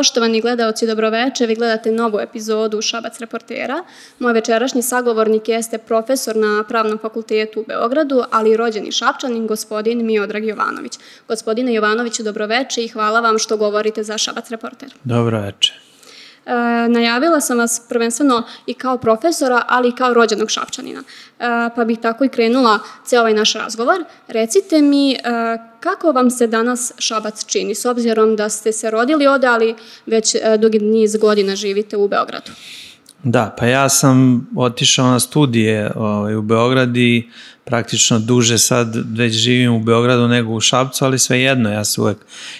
Poštovani gledalci, dobroveče, vi gledate novu epizodu Šabac reportera. Moj večerašnji sagovornik jeste profesor na Pravnom fakultetu u Beogradu, ali i rođeni šapčanin, gospodin Miodrag Jovanović. Gospodine Jovanoviću, dobroveče i hvala vam što govorite za Šabac reporter. Dobroveče. E, najavila sam vas prvenstveno i kao profesora, ali i kao rođenog šapčanina. E, pa bih tako i krenula ceo ovaj naš razgovor. Recite mi e, kako vam se danas Šabac čini, s obzirom da ste se rodili ovde, ali već e, dugi niz godina živite u Beogradu? Da, pa ja sam otišao na studije ovaj, u Beograd i praktično duže sad već živim u Beogradu nego u Šapcu, ali svejedno, ja se uvek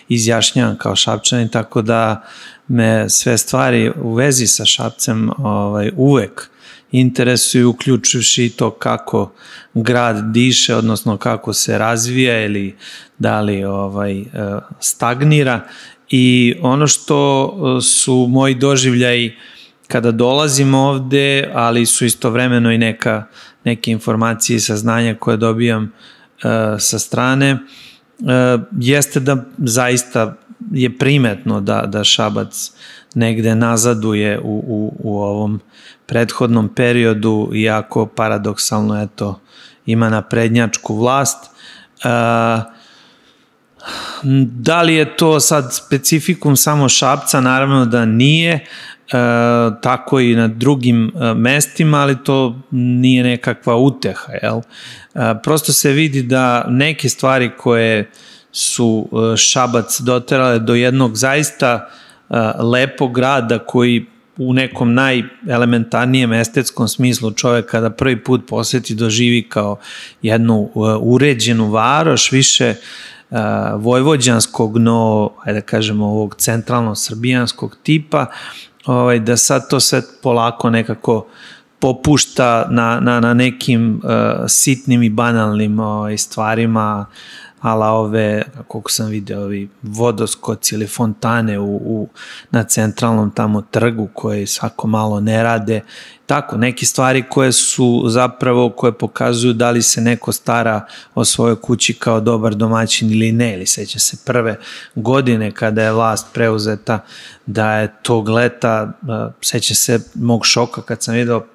izjašnjam kao šapčanin, tako da me sve stvari u vezi sa Šapcem ovaj, uvek interesuju, uključujući to kako grad diše, odnosno kako se razvija ili da li ovaj, stagnira. I ono što su moji doživljaji kada dolazim ovde, ali su istovremeno i neka, neke informacije i saznanja koje dobijam uh, sa strane, uh, jeste da zaista je primetno da, da Šabac negde nazaduje u, u, u ovom prethodnom periodu, iako paradoksalno eto, ima naprednjačku vlast. Uh, da li je to sad specifikum samo Šapca? Naravno da nije, E, tako i na drugim e, mestima, ali to nije nekakva uteha, jel? E, prosto se vidi da neke stvari koje su e, Šabac doterale do jednog zaista e, lepog grada koji u nekom najelementarnijem estetskom smislu čovek kada prvi put poseti doživi kao jednu e, uređenu varoš, više vojvođanskog, no, ajde da kažemo, ovog centralno-srbijanskog tipa, ovaj, da sad to sve polako nekako popušta na, na, na nekim uh, sitnim i banalnim ovaj, stvarima, ala ove, koliko sam video, ovi vodoskoci ili fontane u, u, na centralnom tamo trgu koje svako malo ne rade. Tako, neke stvari koje su zapravo, koje pokazuju da li se neko stara o svojoj kući kao dobar domaćin ili ne, ili seća se prve godine kada je vlast preuzeta da je tog leta, seća se mog šoka kad sam video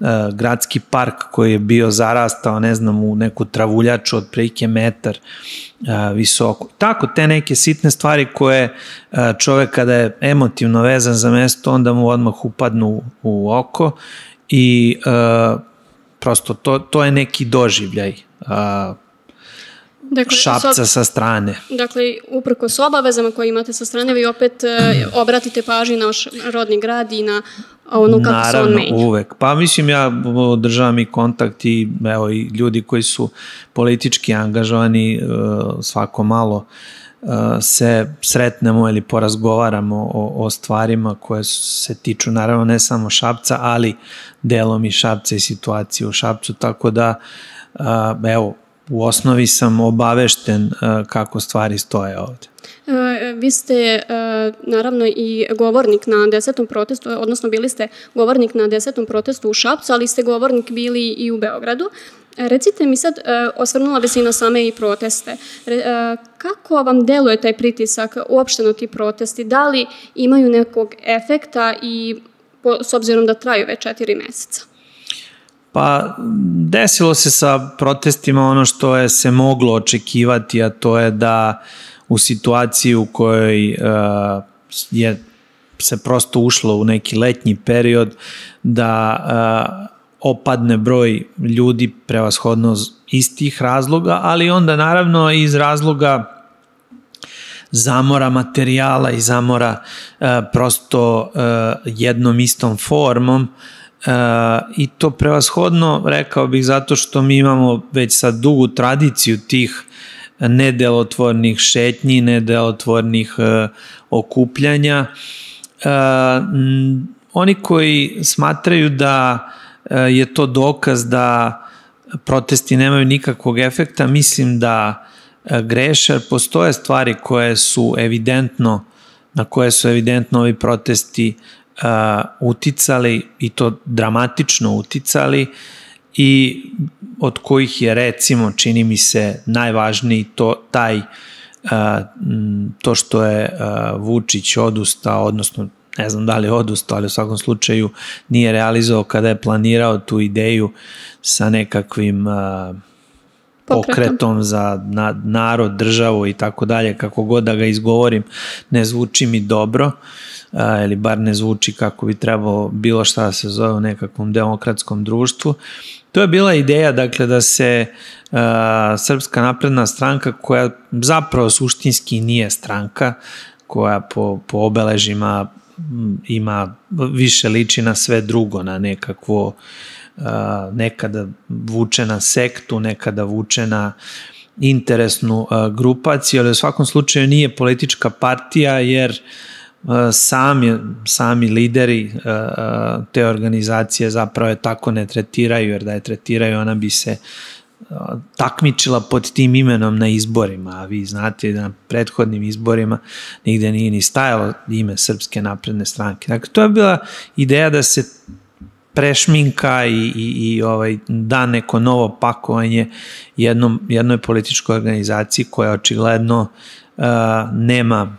uh, gradski park koji je bio zarastao, ne znam, u neku travuljaču od prilike metar uh, visoko. Tako, te neke sitne stvari koje uh, čovek kada je emotivno vezan za mesto, onda mu odmah upadnu u oko i uh, prosto to, to je neki doživljaj uh, dakle, šapca sa strane. Dakle, uprko s obavezama koje imate sa strane, vi opet uh, obratite pažnju na vaš rodni grad i na ono kako Naravno, se on menja. uvek. Pa mislim ja održavam i kontakt i evo i ljudi koji su politički angažovani uh, svako malo uh, se sretnemo ili porazgovaramo o, o stvarima koje se tiču naravno ne samo Šapca, ali delom i Šapca i situacije u Šapcu, tako da uh, evo u osnovi sam obavešten kako stvari stoje ovde. E, vi ste e, naravno i govornik na desetom protestu, odnosno bili ste govornik na desetom protestu u Šapcu, ali ste govornik bili i u Beogradu. Recite mi sad, osvrnula bi se i na same i proteste. Kako vam deluje taj pritisak, uopšteno ti protesti? Da li imaju nekog efekta i s obzirom da traju već četiri meseca? Pa desilo se sa protestima ono što je se moglo očekivati, a to je da u situaciji u kojoj uh, je se prosto ušlo u neki letnji period da uh, opadne broj ljudi prevashodno iz tih razloga, ali onda naravno iz razloga zamora materijala i zamora uh, prosto uh, jednom istom formom uh, I to prevashodno, rekao bih, zato što mi imamo već sad dugu tradiciju tih nedelotvornih šetnji, nedelotvornih e, okupljanja. E, oni koji smatraju da e, je to dokaz da protesti nemaju nikakvog efekta, mislim da e, greše, postoje stvari koje su evidentno na koje su evidentno ovi protesti uh, uticali i to dramatično uticali i od kojih je recimo čini mi se najvažniji to taj to što je Vučić odustao, odnosno ne znam da li je odustao, ali u svakom slučaju nije realizovao kada je planirao tu ideju sa nekakvim pokretom za na, narod, državu i tako dalje, kako god da ga izgovorim, ne zvuči mi dobro, a, ili bar ne zvuči kako bi trebalo bilo šta da se zove u nekakvom demokratskom društvu. To je bila ideja, dakle, da se a, Srpska napredna stranka, koja zapravo suštinski nije stranka, koja po, po obeležima ima više liči na sve drugo, na nekakvo nekada vuče na sektu, nekada vuče na interesnu grupaciju, ali u svakom slučaju nije politička partija jer sami, sami lideri te organizacije zapravo je tako ne tretiraju, jer da je tretiraju ona bi se takmičila pod tim imenom na izborima, a vi znate da na prethodnim izborima nigde nije ni stajalo ime Srpske napredne stranke. Dakle, to je bila ideja da se prešminka i, i, i ovaj, da neko novo pakovanje jednom, jednoj političkoj organizaciji koja očigledno uh, nema,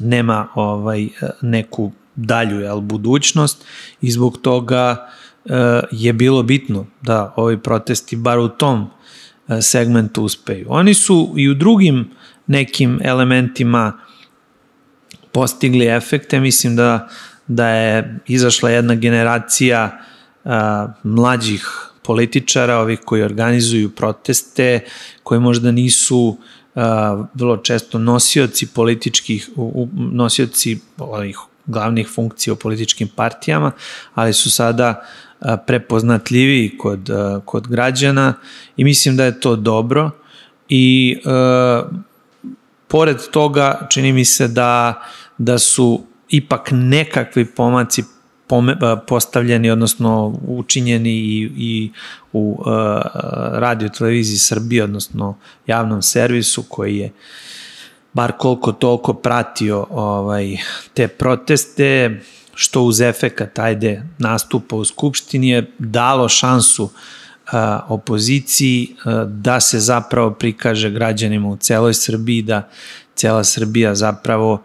nema ovaj, neku dalju jel, budućnost i zbog toga uh, je bilo bitno da ovi protesti bar u tom uh, segmentu uspeju. Oni su i u drugim nekim elementima postigli efekte, mislim da da je izašla jedna generacija a, mlađih političara, ovih koji organizuju proteste, koji možda nisu vrlo često nosioci političkih, nosioci ovih glavnih funkcija u političkim partijama, ali su sada prepoznatljivi kod, kod građana i mislim da je to dobro. I e, pored toga čini mi se da, da su ipak nekakvi pomaci postavljeni, odnosno učinjeni i, i u uh, radio televiziji Srbije, odnosno javnom servisu koji je bar koliko toliko pratio ovaj, te proteste, što uz efekat ajde nastupa u Skupštini je dalo šansu uh, opoziciji uh, da se zapravo prikaže građanima u celoj Srbiji, da cela Srbija zapravo uh,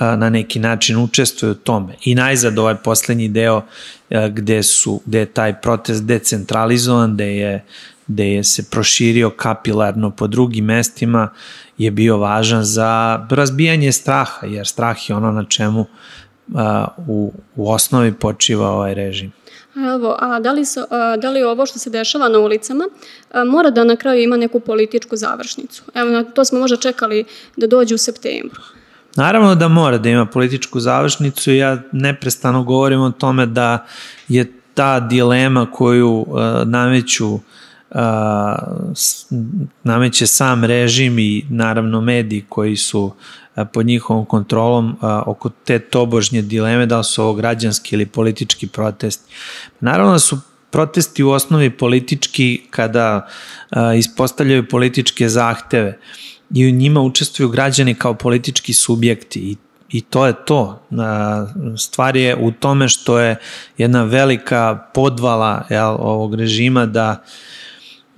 na neki način učestvuje u tome. I najzad ovaj poslednji deo gde, su, gde je taj protest decentralizovan, gde je, gde je se proširio kapilarno po drugim mestima, je bio važan za razbijanje straha, jer strah je ono na čemu u, u osnovi počiva ovaj režim. Evo, a da li, so, a, da li ovo što se dešava na ulicama a, mora da na kraju ima neku političku završnicu? Evo, to smo možda čekali da dođe u septembru. Naravno da mora da ima političku završnicu ja neprestano govorim o tome da je ta dilema koju uh, nameću uh, nameće sam režim i naravno mediji koji su uh, pod njihovom kontrolom uh, oko te tobožnje dileme da su ovo građanski ili politički protest. Naravno da su protesti u osnovi politički kada uh, ispostavljaju političke zahteve. I u njima učestvuju građani kao politički subjekti i I to je to. Stvar je u tome što je jedna velika podvala jel, ovog režima da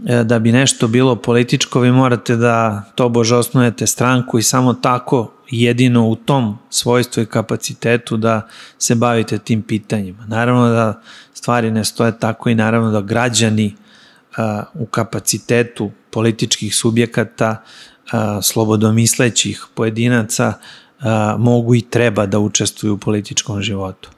e, da bi nešto bilo političko, vi morate da to bože osnujete stranku i samo tako jedino u tom svojstvu i kapacitetu da se bavite tim pitanjima. Naravno da stvari ne stoje tako i naravno da građani u kapacitetu političkih subjekata slobodomislećih pojedinaca mogu i treba da učestvuju u političkom životu.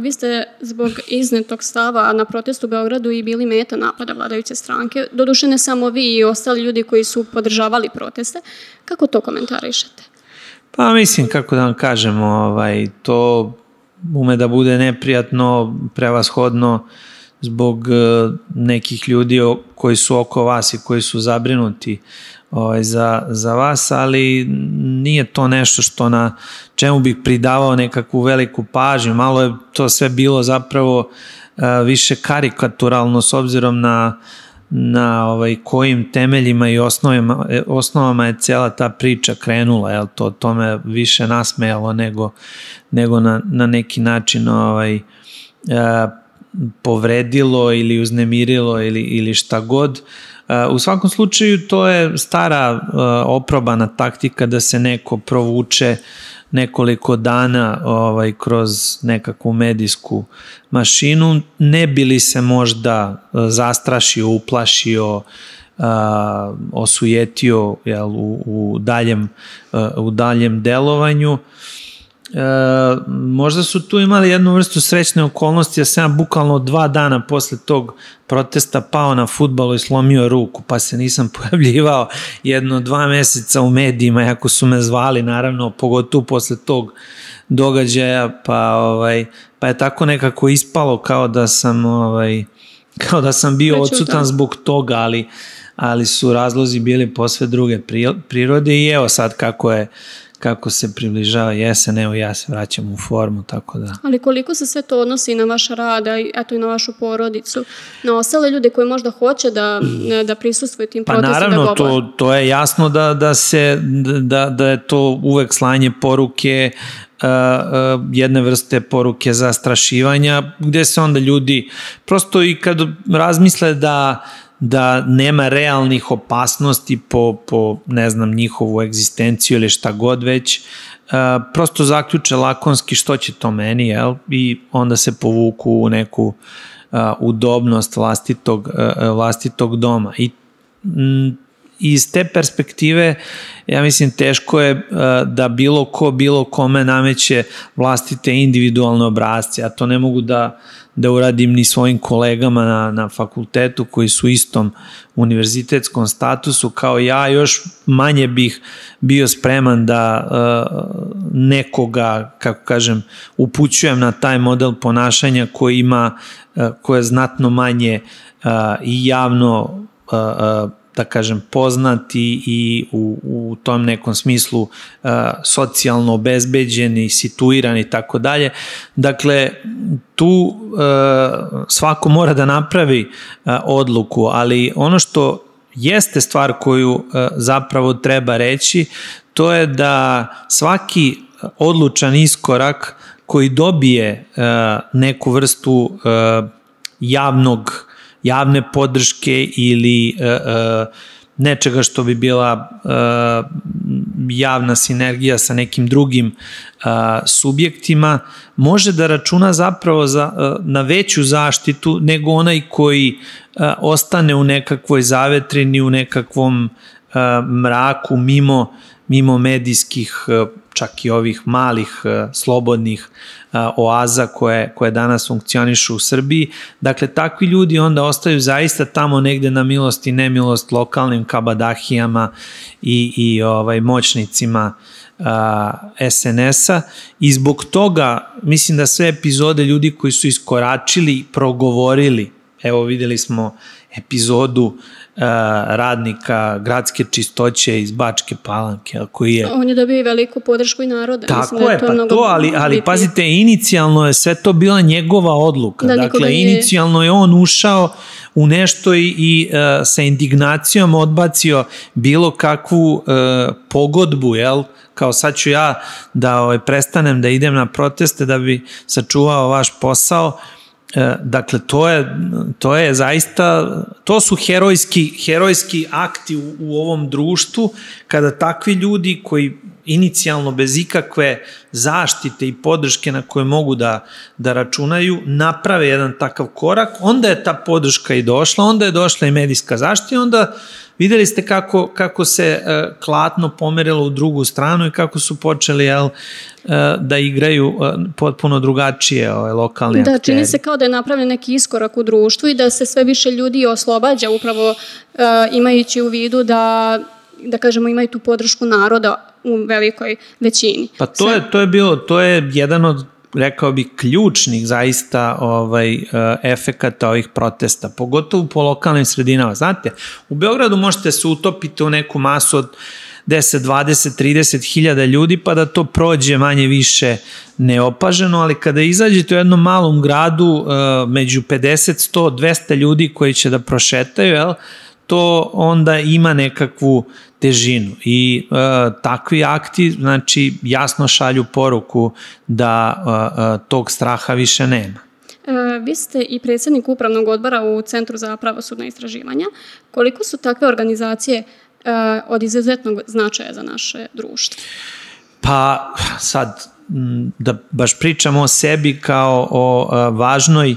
Vi ste zbog iznetog stava na protestu u Beogradu i bili meta napada vladajuće stranke. Doduše ne samo vi i ostali ljudi koji su podržavali proteste. Kako to komentarišete? Pa mislim, kako da vam kažem, ovaj, to ume da bude neprijatno, prevashodno zbog e, nekih ljudi koji su oko vas i koji su zabrinuti ovaj, za, za vas, ali nije to nešto što na čemu bih pridavao nekakvu veliku pažnju. Malo je to sve bilo zapravo uh, više karikaturalno s obzirom na na ovaj kojim temeljima i osnovama, osnovama je cela ta priča krenula, jel to tome više nasmejalo nego, nego na, na neki način ovaj, uh, povredilo ili uznemirilo ili, ili šta god. U svakom slučaju to je stara oprobana taktika da se neko provuče nekoliko dana ovaj kroz nekakvu medijsku mašinu ne bili se možda zastrašio, uplašio, uh, osujetio jel, u, u, daljem, u daljem delovanju. E, možda su tu imali jednu vrstu srećne okolnosti, ja sam bukvalno dva dana posle tog protesta pao na futbalu i slomio ruku, pa se nisam pojavljivao jedno dva meseca u medijima, jako su me zvali, naravno, pogotovo posle tog događaja, pa, ovaj, pa je tako nekako ispalo kao da sam, ovaj, kao da sam bio odsutan zbog toga, ali ali su razlozi bili posve druge prirode i evo sad kako je kako se približava jesen, evo ja se vraćam u formu, tako da... Ali koliko se sve to odnosi na vaš rad, a eto i na vašu porodicu, na ostale ljude koji možda hoće da, da prisustvuju tim pa protestima, da govore? Pa naravno, to, to je jasno da, da, se, da, da je to uvek slanje poruke, uh, uh, jedne vrste poruke zastrašivanja, gde se onda ljudi, prosto i kad razmisle da da nema realnih opasnosti po, po ne znam, njihovu egzistenciju ili šta god već, uh, prosto zaključe lakonski što će to meni, jel? I onda se povuku u neku uh, udobnost vlastitog, uh, vlastitog doma. I mm, iz te perspektive ja mislim teško je da bilo ko bilo kome nameće vlastite individualne obrazce. Ja to ne mogu da da uradim ni svojim kolegama na, na fakultetu koji su istom univerzitetskom statusu kao ja, još manje bih bio spreman da uh, nekoga, kako kažem, upućujem na taj model ponašanja koji ima, uh, koje je znatno manje uh, i javno uh, da kažem, poznati i u, u tom nekom smislu uh, socijalno obezbeđeni, situirani i tako dalje. Dakle, tu uh, svako mora da napravi uh, odluku, ali ono što jeste stvar koju uh, zapravo treba reći, to je da svaki odlučan iskorak koji dobije uh, neku vrstu uh, javnog javne podrške ili uh, uh, nečega što bi bila uh, javna sinergija sa nekim drugim uh, subjektima, može da računa zapravo za, uh, na veću zaštitu nego onaj koji uh, ostane u nekakvoj zavetrini, u nekakvom uh, mraku mimo, mimo medijskih uh, čak i ovih malih uh, slobodnih uh, oaza koje, koje danas funkcionišu u Srbiji. Dakle, takvi ljudi onda ostaju zaista tamo negde na milost i nemilost lokalnim kabadahijama i, i ovaj moćnicima SNS-a i zbog toga mislim da sve epizode ljudi koji su iskoračili, progovorili, evo videli smo epizodu radnika gradske čistoće iz Bačke Palanke, koji je... On je dobio veliku podršku i naroda. Tako Mislim da je, je to pa to, ali, ali pazite, inicijalno je sve to bila njegova odluka. Da, dakle, nije... inicijalno je on ušao u nešto i, i uh, sa indignacijom odbacio bilo kakvu uh, pogodbu, jel? kao sad ću ja da ovaj, prestanem da idem na proteste da bi sačuvao vaš posao, E, dakle, to je, to je zaista, to su herojski, herojski akti u, u ovom društvu, kada takvi ljudi koji inicijalno bez ikakve zaštite i podrške na koje mogu da, da računaju, naprave jedan takav korak, onda je ta podrška i došla, onda je došla i medijska zaštita, onda videli ste kako, kako se uh, klatno pomerilo u drugu stranu i kako su počeli jel, uh, da igraju uh, potpuno drugačije ove, lokalne da, akteri. čini se kao da je napravljen neki iskorak u društvu i da se sve više ljudi oslobađa upravo uh, imajući u vidu da da kažemo imaju tu podršku naroda u velikoj većini. Pa to je to je bilo to je jedan od rekao bih, ključnih zaista ovaj, eh, efekata ovih protesta, pogotovo po lokalnim sredinama. Znate, u Beogradu možete se utopiti u neku masu od 10, 20, 30 hiljada ljudi pa da to prođe manje više neopaženo, ali kada izađete u jednom malom gradu eh, među 50, 100, 200 ljudi koji će da prošetaju, jel, to onda ima nekakvu težinu i e, takvi akti znači jasno šalju poruku da e, e, tog straha više nema. vi ste i predsjednik upravnog odbora u Centru za pravosudna istraživanja. Koliko su takve organizacije od izuzetnog značaja za naše društvo? Pa sad, da baš pričamo o sebi kao o važnoj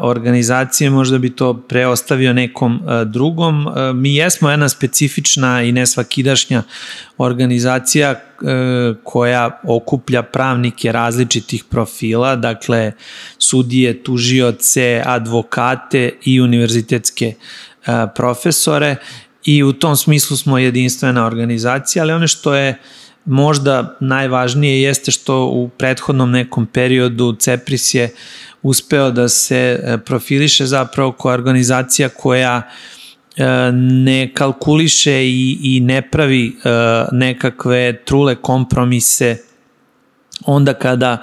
organizacije, možda bi to preostavio nekom drugom. Mi jesmo jedna specifična i nesvakidašnja organizacija koja okuplja pravnike različitih profila, dakle sudije, tužioce, advokate i univerzitetske profesore i u tom smislu smo jedinstvena organizacija, ali ono što je možda najvažnije jeste što u prethodnom nekom periodu CEPRIS je uspeo da se e, profiliše zapravo kao organizacija koja e, ne kalkuliše i, i ne pravi e, nekakve trule kompromise onda kada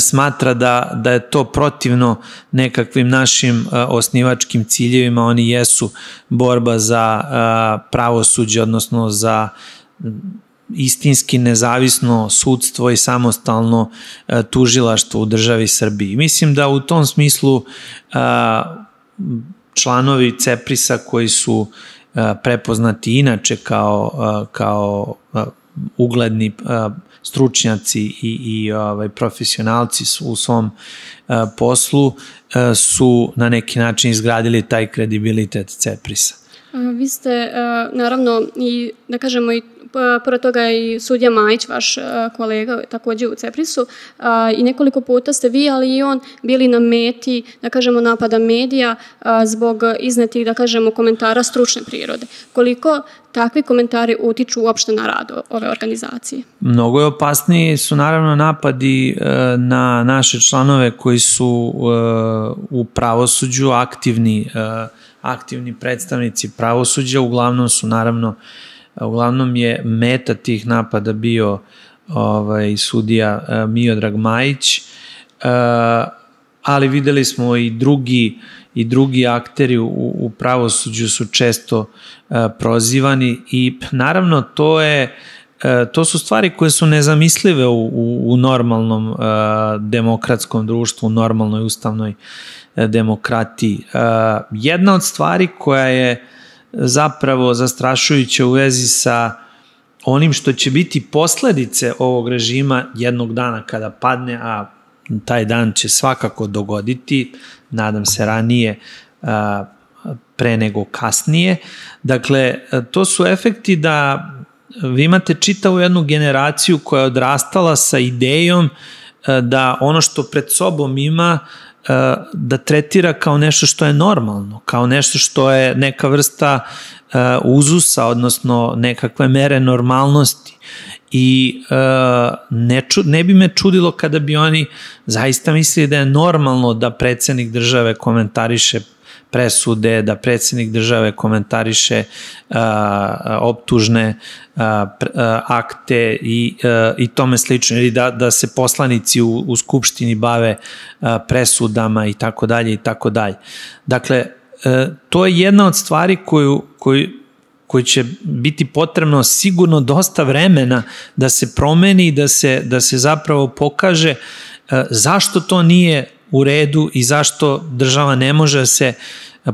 smatra da, da je to protivno nekakvim našim osnivačkim ciljevima, oni jesu borba za pravosuđe, odnosno za istinski nezavisno sudstvo i samostalno e, tužilaštvo u državi Srbiji. Mislim da u tom smislu e, članovi Ceprisa koji su e, prepoznati inače kao, kao ugledni stručnjaci i, i ovaj, profesionalci u svom poslu su na neki način izgradili taj kredibilitet Ceprisa. Vi ste naravno i da kažemo i pored toga i sudja Majić, vaš kolega takođe u Ceprisu i nekoliko puta ste vi, ali i on bili na meti, da kažemo, napada medija zbog iznetih, da kažemo, komentara stručne prirode. Koliko takvi komentari utiču uopšte na rad ove organizacije? Mnogo je opasniji su naravno napadi e, na naše članove koji su e, u pravosuđu aktivni, e, aktivni predstavnici pravosuđa, uglavnom su naravno uglavnom je meta tih napada bio ovaj, sudija Miodrag Majić, ali videli smo i drugi i drugi akteri u, u pravosuđu su često uh, prozivani i naravno to je to su stvari koje su nezamislive u, u, u normalnom uh, demokratskom društvu, u normalnoj ustavnoj uh, demokratiji. Uh, jedna od stvari koja je zapravo zastrašujuće u vezi sa onim što će biti posledice ovog režima jednog dana kada padne, a taj dan će svakako dogoditi, nadam se ranije, pre nego kasnije. Dakle, to su efekti da vi imate čitavu jednu generaciju koja je odrastala sa idejom da ono što pred sobom ima E, da tretira kao nešto što je normalno, kao nešto što je neka vrsta e, uzusa, odnosno nekakve mere normalnosti. I uh, ne, ču, ne bi me čudilo kada bi oni zaista mislili da je normalno da predsednik države komentariše presude, da predsednik države komentariše uh, optužne uh, akte i, uh, i tome slično, ili da, da se poslanici u, u Skupštini bave uh, presudama i tako dalje i tako dalje. Dakle, uh, to je jedna od stvari koju, koju, koji će biti potrebno sigurno dosta vremena da se promeni i da se, da se zapravo pokaže zašto to nije u redu i zašto država ne može da se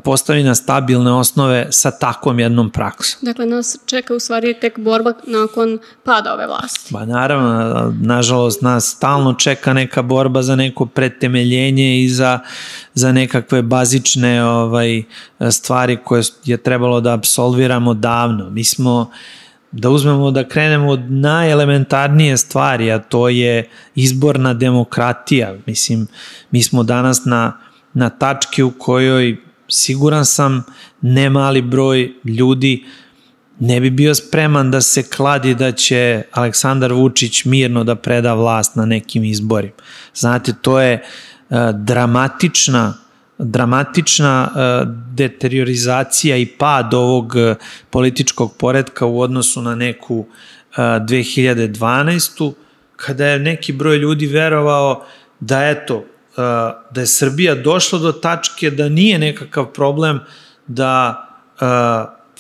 postavi na stabilne osnove sa takvom jednom praksom. Dakle, nas čeka u stvari tek borba nakon pada ove vlasti. Ba naravno, nažalost, nas stalno čeka neka borba za neko pretemeljenje i za, za nekakve bazične ovaj, stvari koje je trebalo da absolviramo davno. Mi smo da uzmemo da krenemo od najelementarnije stvari, a to je izborna demokratija. Mislim, mi smo danas na, na tački u kojoj siguran sam ne mali broj ljudi ne bi bio spreman da se kladi da će Aleksandar Vučić mirno da preda vlast na nekim izborima. Znate, to je uh, dramatična dramatična uh, deteriorizacija i pad ovog uh, političkog poredka u odnosu na neku uh, 2012. kada je neki broj ljudi verovao da eto, da je Srbija došla do tačke da nije nekakav problem da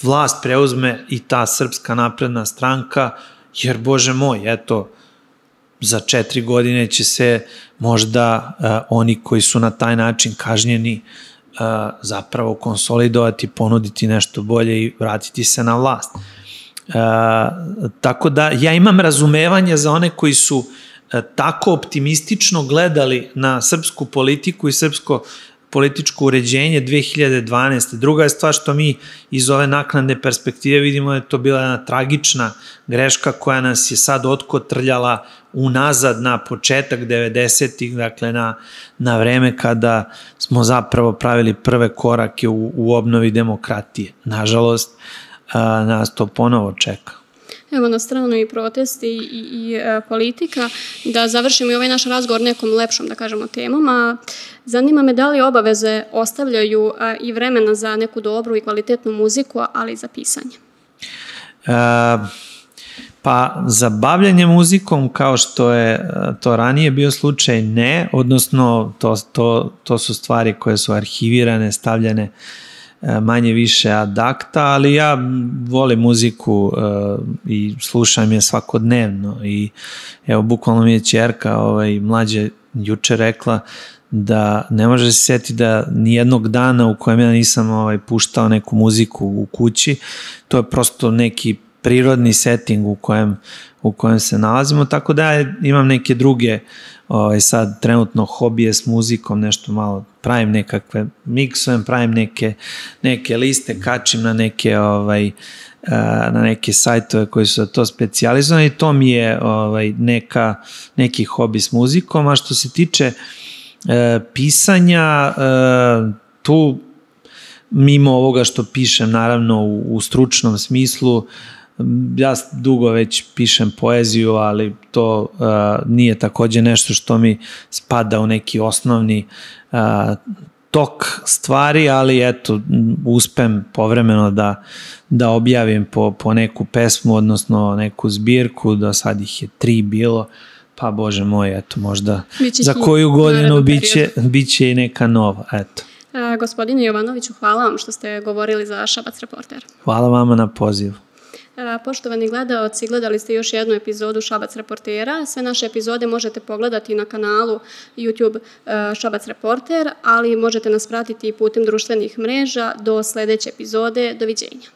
vlast preuzme i ta srpska napredna stranka, jer bože moj, eto, za četiri godine će se možda uh, oni koji su na taj način kažnjeni uh, zapravo konsolidovati, ponuditi nešto bolje i vratiti se na vlast. Uh, tako da ja imam razumevanje za one koji su uh, tako optimistično gledali na srpsku politiku i srpsko političko uređenje 2012. Druga je stvar što mi iz ove naknadne perspektive vidimo da je to bila jedna tragična greška koja nas je sad otkotrljala unazad na početak 90-ih, dakle na, na vreme kada smo zapravo pravili prve korake u, u obnovi demokratije. Nažalost, a, nas to ponovo čeka. Evo na stranu i protesti i, i e, politika, da završimo i ovaj naš razgovor nekom lepšom, da kažemo, temom, a zanima me da li obaveze ostavljaju a, i vremena za neku dobru i kvalitetnu muziku, ali i za pisanje? E, pa za bavljanje muzikom, kao što je e, to ranije bio slučaj, ne, odnosno to, to, to su stvari koje su arhivirane, stavljane uh, E, manje više adakta, ali ja volim muziku uh, i slušam je svakodnevno i evo bukvalno mi je čerka ovaj, mlađe juče rekla da ne može se seti da ni jednog dana u kojem ja nisam ovaj, puštao neku muziku u kući, to je prosto neki prirodni setting u kojem, u kojem se nalazimo, tako da ja imam neke druge ovaj, sad trenutno hobije s muzikom, nešto malo pravim nekakve, miksujem, pravim neke, neke liste, kačim na neke ovaj, na neke sajtove koji su za to specijalizovani. I to mi je ovaj, neka, neki hobi s muzikom, a što se tiče e, pisanja, e, tu mimo ovoga što pišem naravno u, u stručnom smislu, ja dugo već pišem poeziju, ali to uh, nije takođe nešto što mi spada u neki osnovni uh, tok stvari, ali eto, uspem povremeno da, da objavim po, po neku pesmu, odnosno neku zbirku, do sad ih je tri bilo, pa bože moj, eto, možda biće za koju godinu biće, biće i neka nova, eto. A, gospodine Jovanoviću, hvala vam što ste govorili za Šabac Reporter. Hvala vama na pozivu. Poštovani gledaoci, gledali ste još jednu epizodu Šabac Reportera. Sve naše epizode možete pogledati na kanalu YouTube Šabac Reporter, ali možete nas pratiti putem društvenih mreža. Do sledeće epizode. Doviđenja.